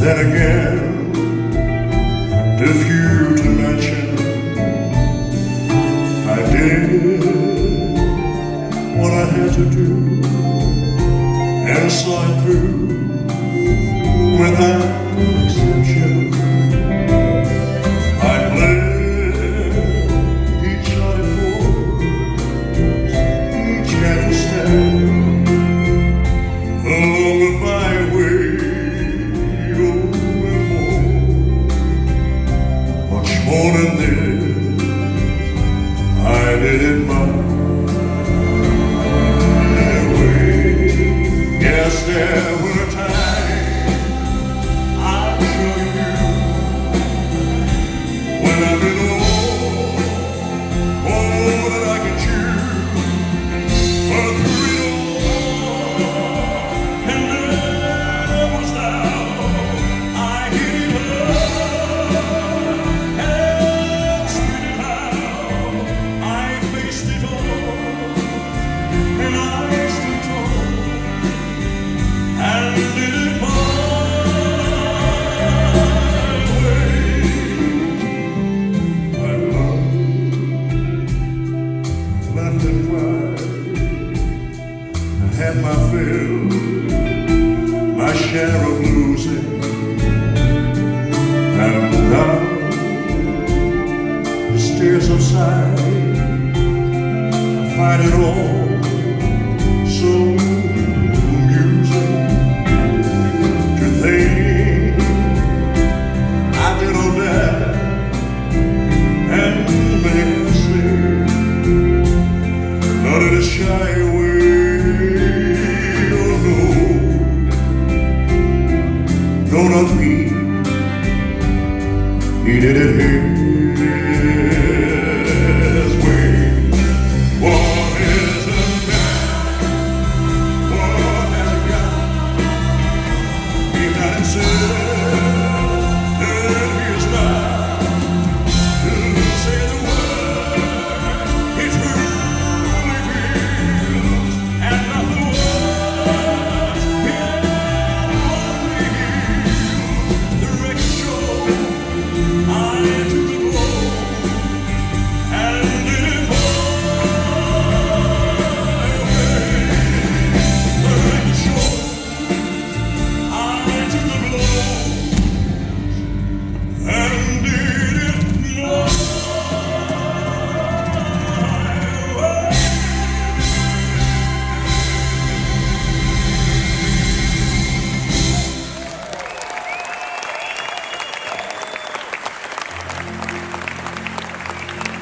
Then again, if you to mention, I did what I had to do and slide through without morning there had my fill, my share of losing, and now the tears of sight, I fight it all.